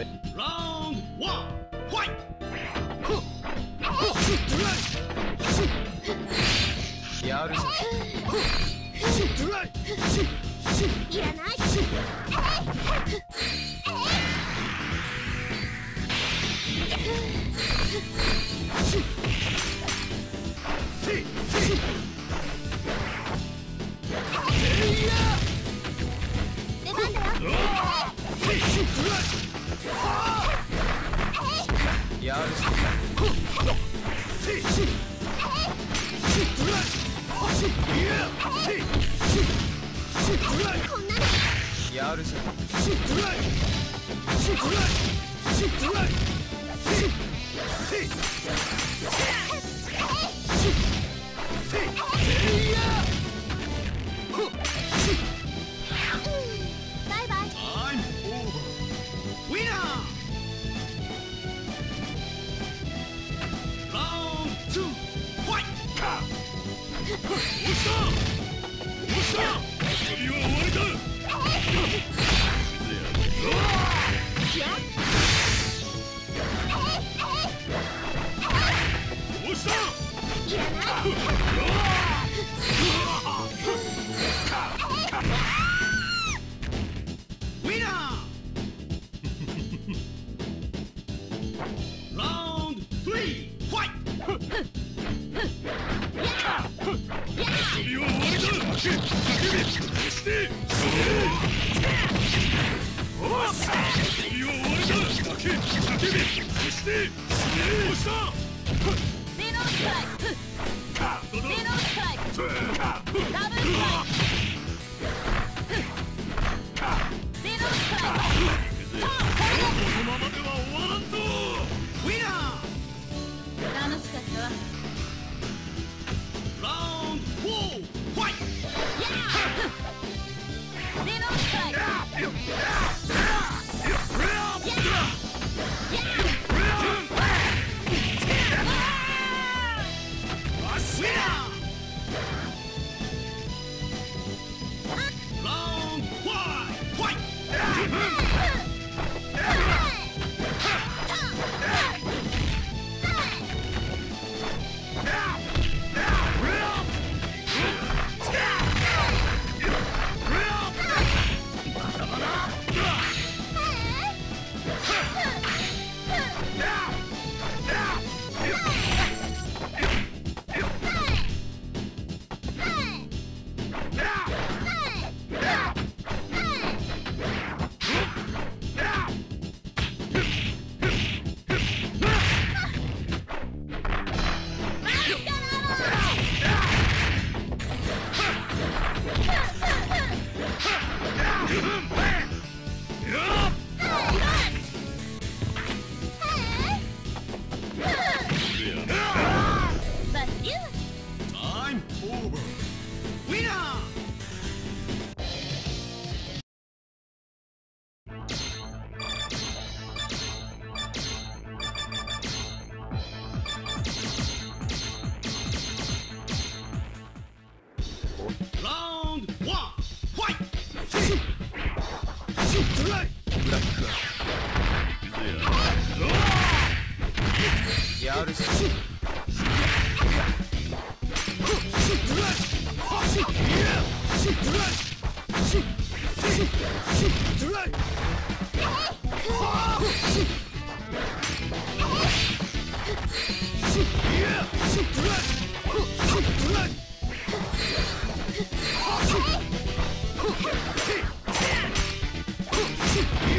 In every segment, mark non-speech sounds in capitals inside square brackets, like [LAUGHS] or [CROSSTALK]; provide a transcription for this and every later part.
これラウンドワンファイトやるぞいらない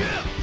や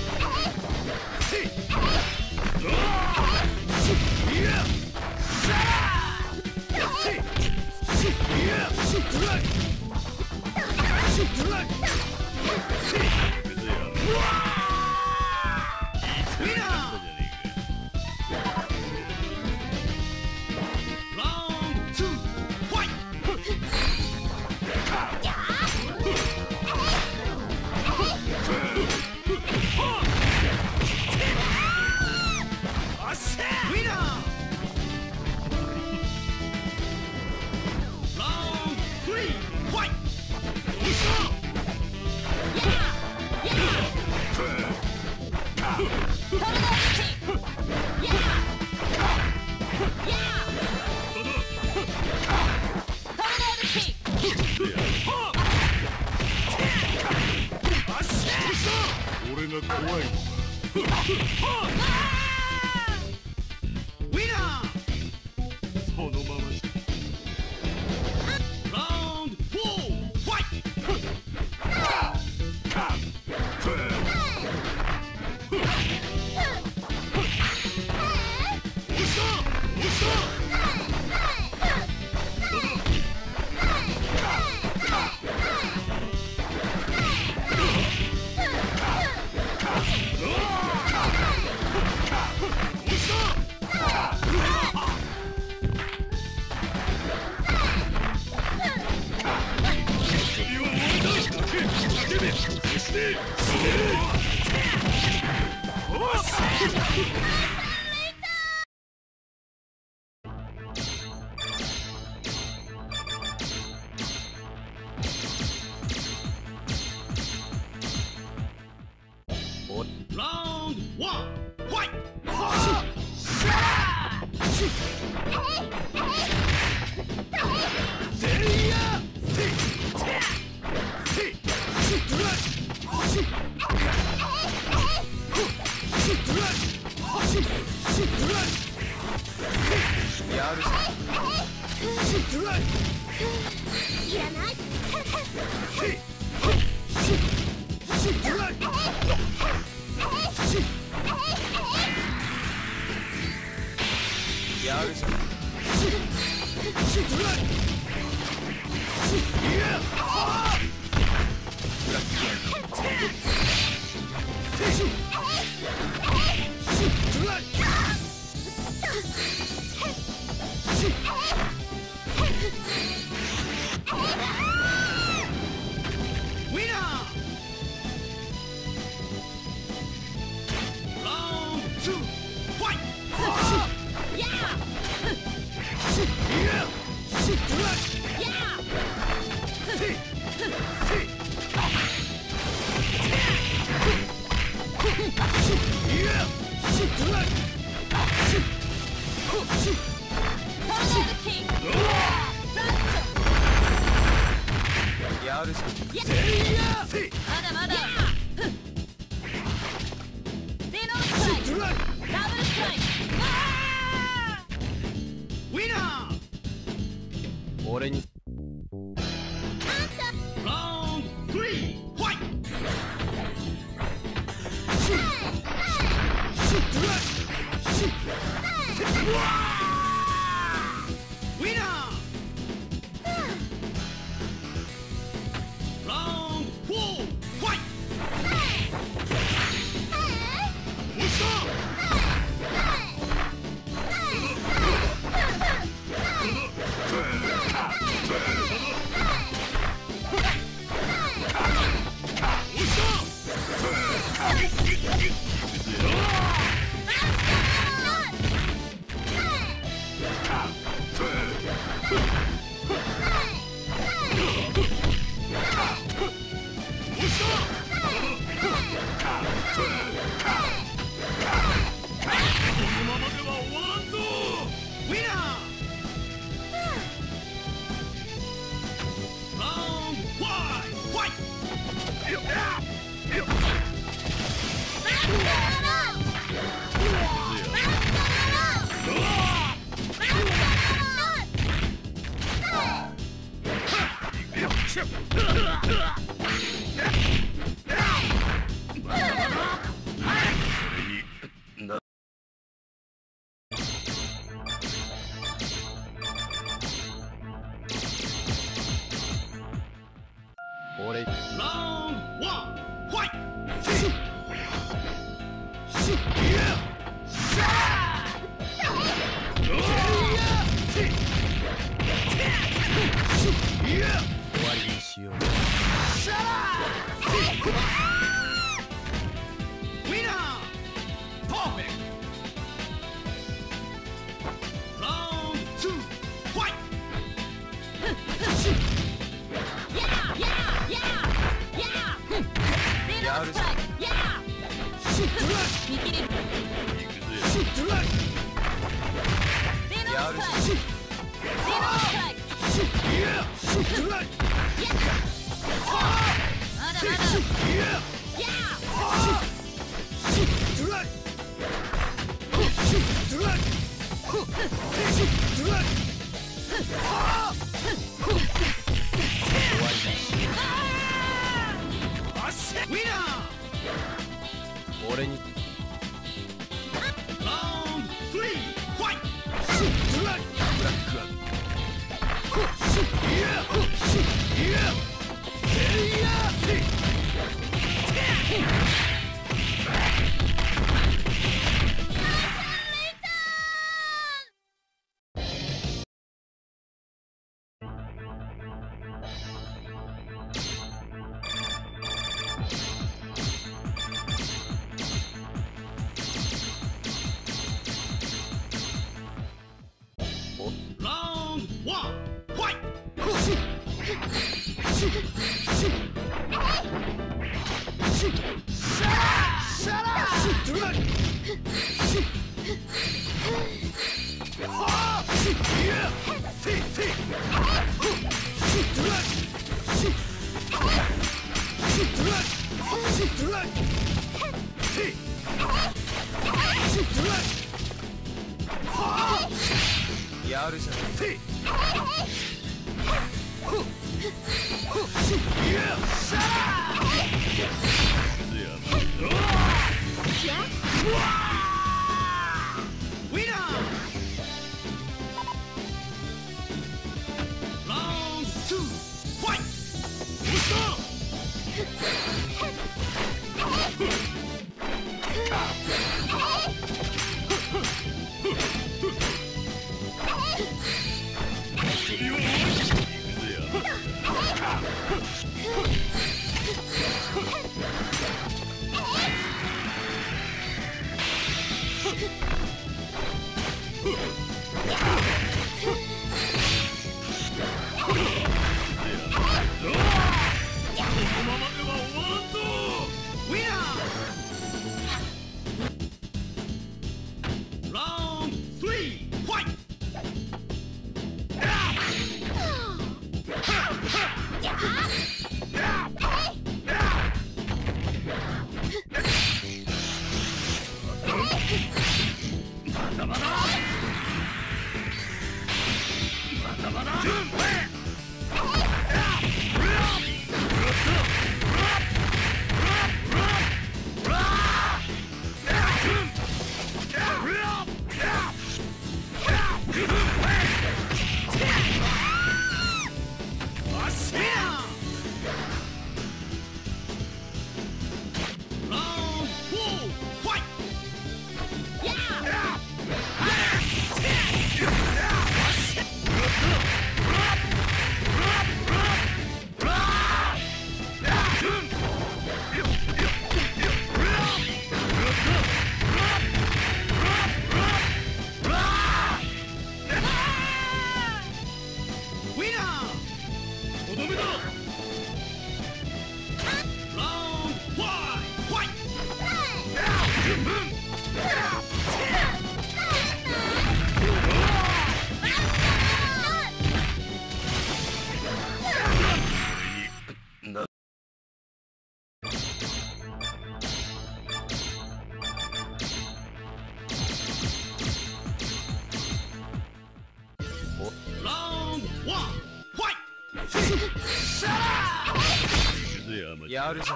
やるぞ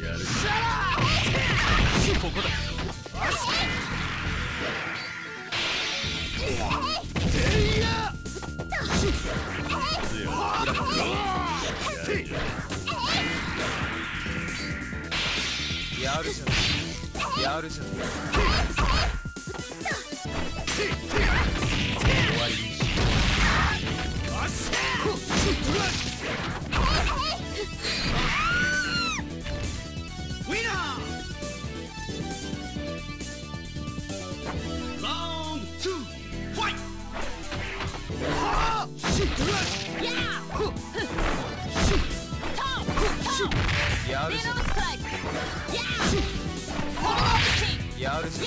やるここだやるじゃん。やるじゃん。やるしやるし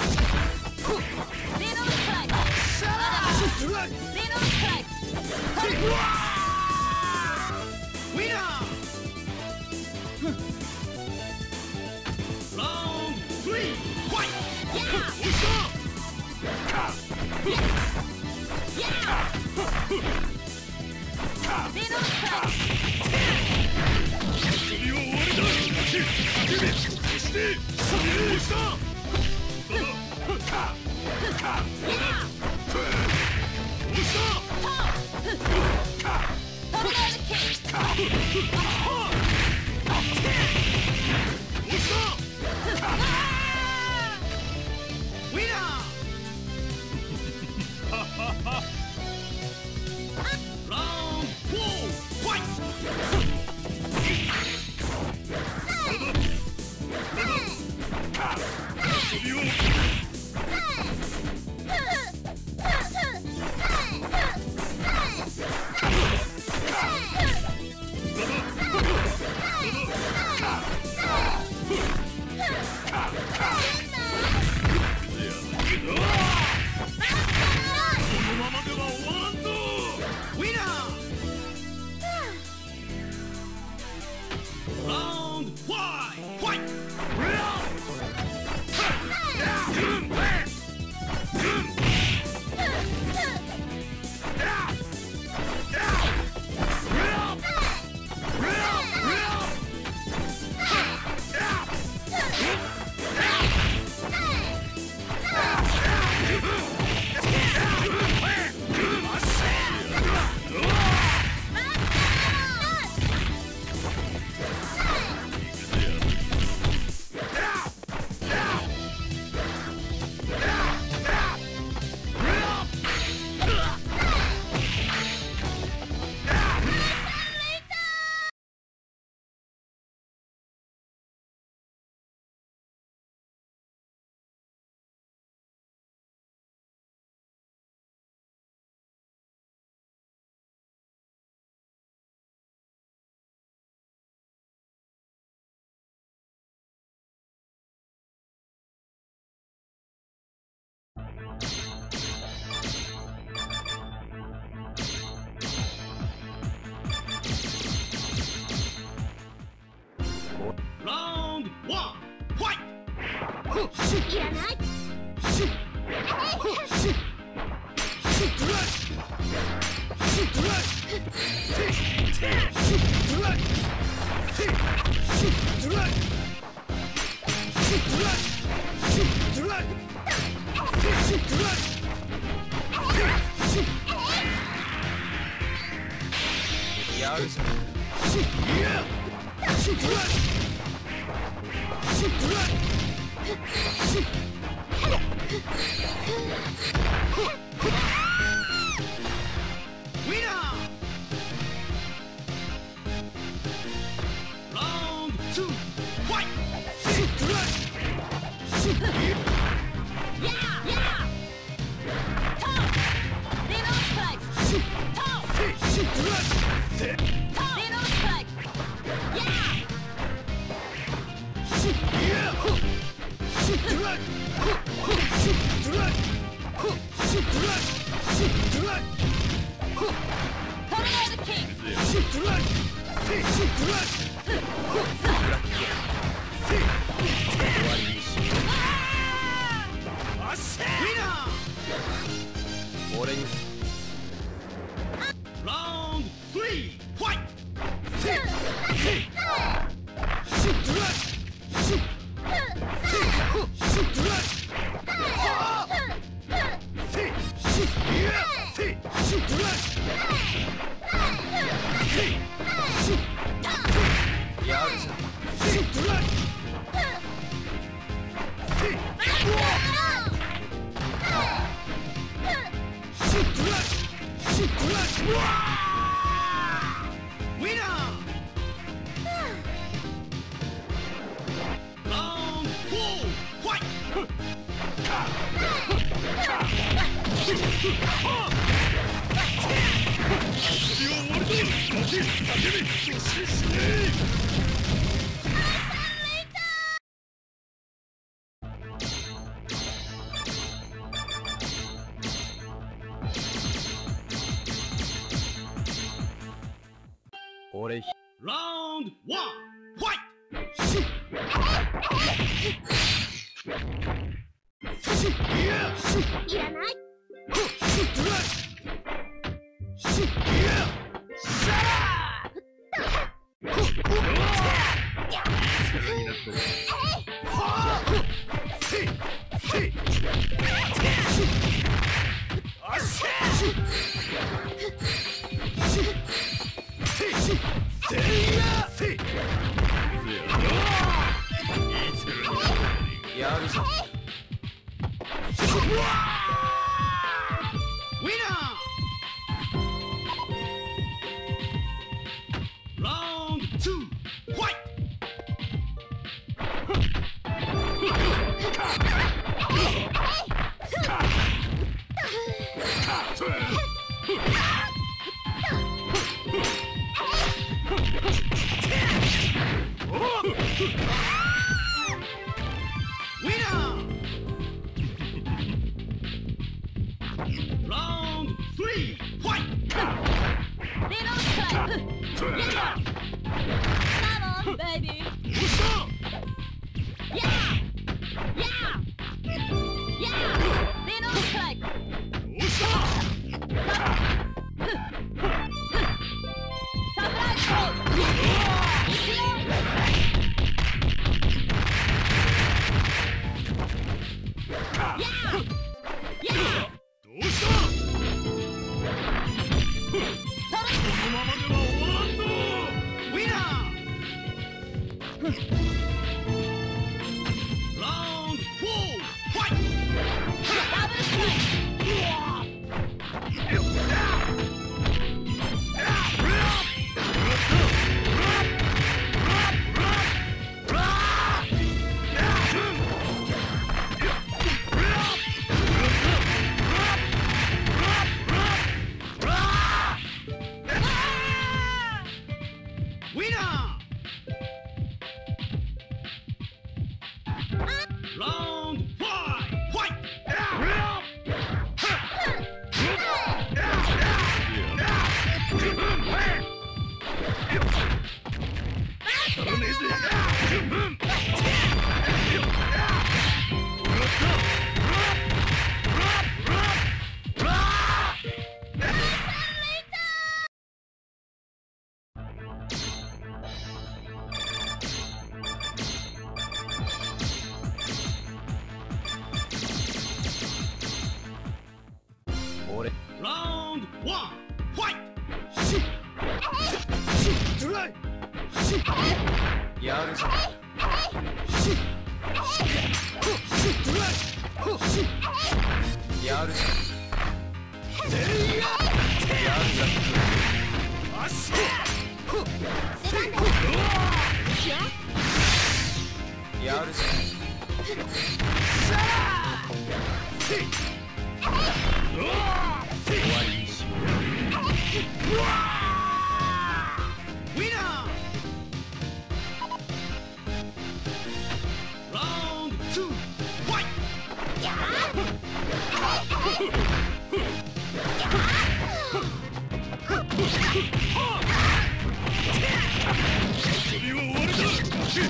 Stop! ースト Ha! [LAUGHS] 終わりだ Ah! 叫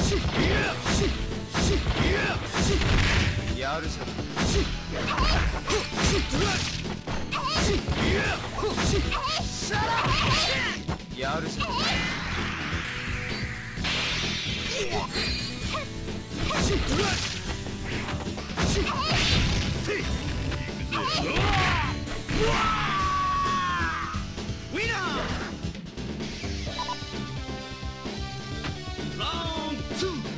やるぞやるぞそ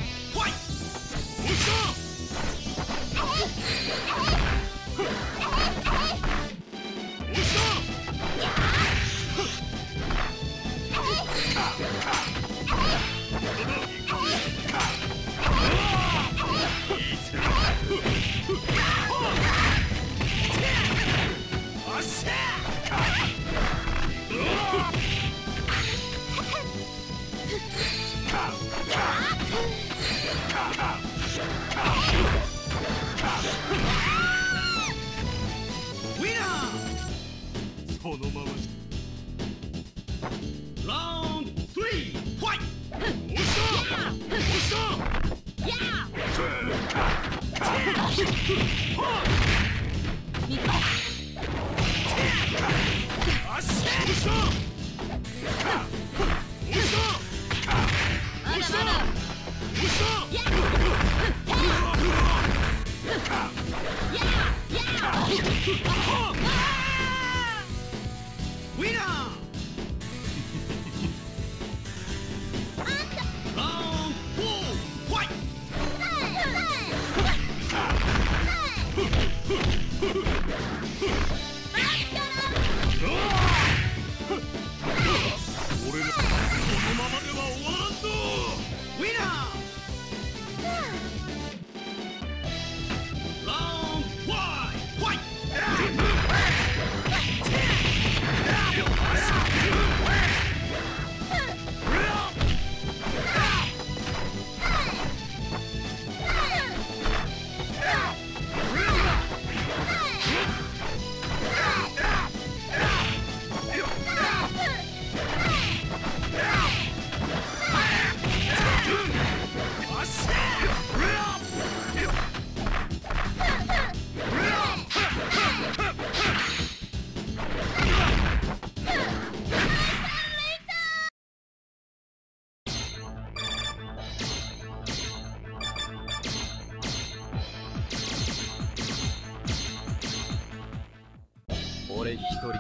俺一人。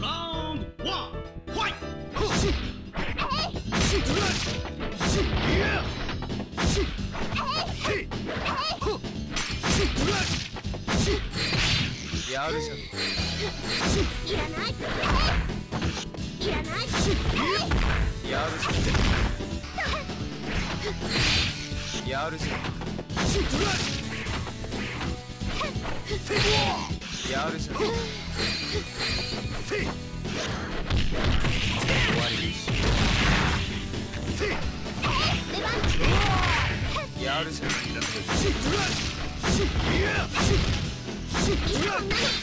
ラウンド1ファイトやるぞい。らない。い。らない。やるぞやるぞやるぞ終わりにし出番やるぞいい女ウ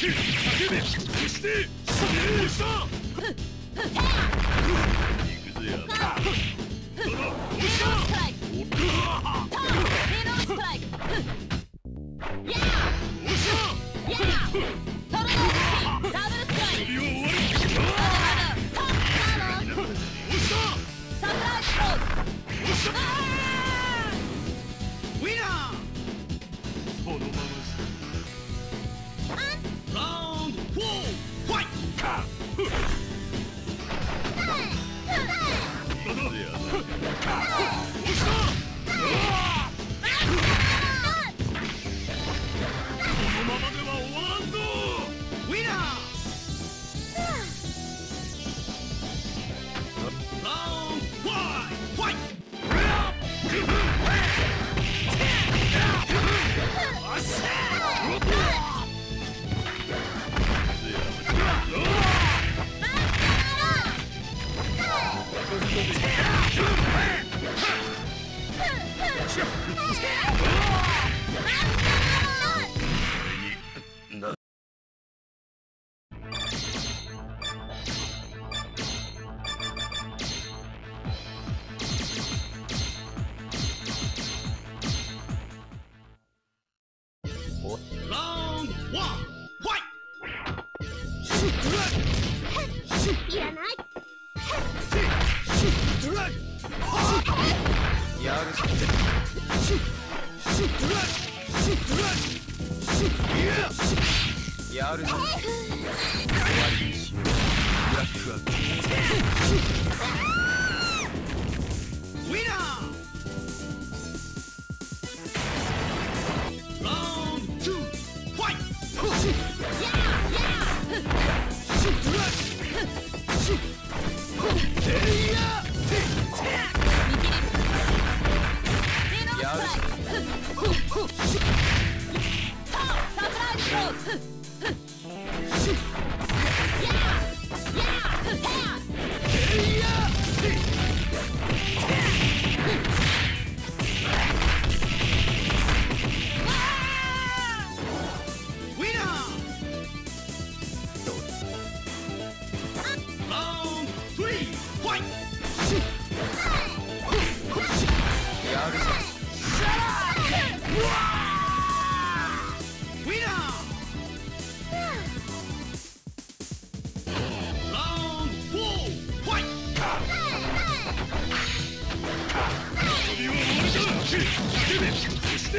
だ叫べそして押した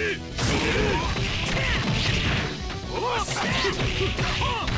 そ [LAUGHS]